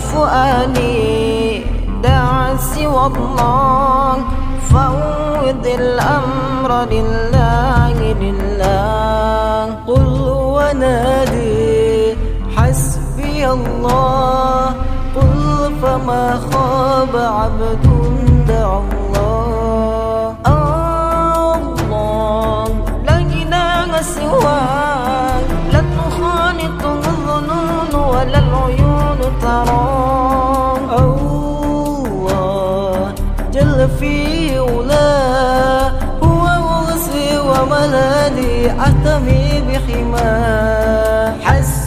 فؤادي دع سوى الله. فوض الأمر لله لله. قل ونادي حسبي الله. قل فما خاب عبد في أولى هو وغسي وملادي أحتمي بحماه حسبنا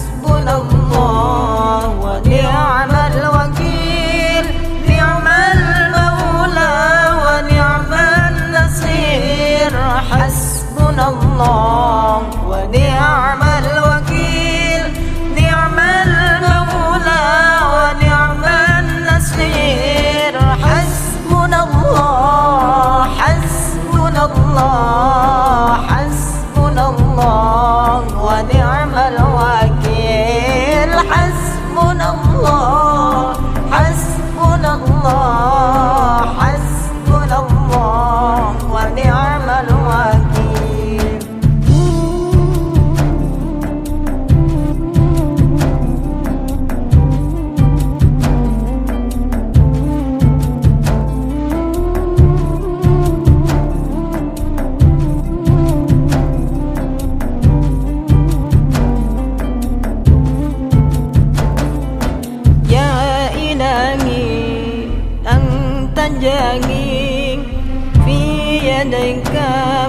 جاني في يديك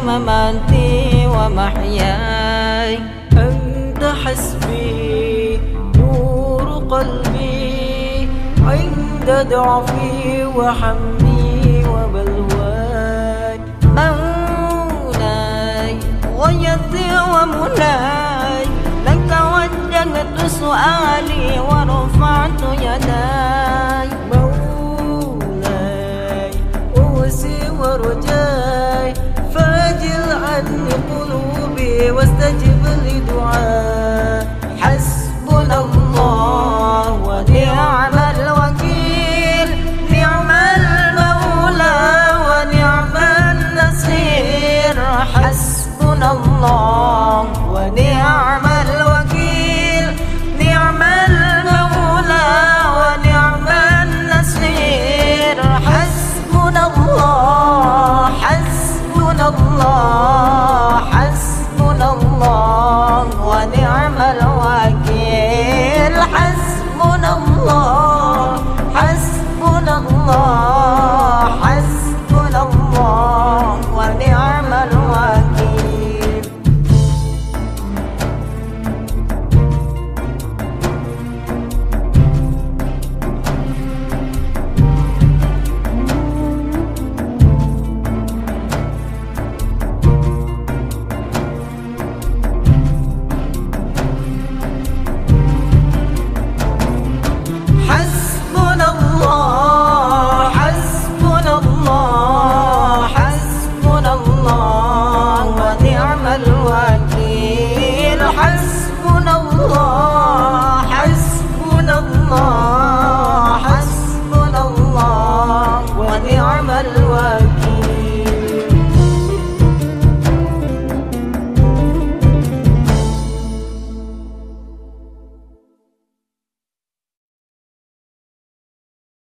مماتي ومحياي أنت حسبي نور قلبي عند ضعفي وحمي وبلواي مولاي غيتي ومولاي لك وجهت سؤالي ورفعت يداي قلوبي واستجب لدعاي long.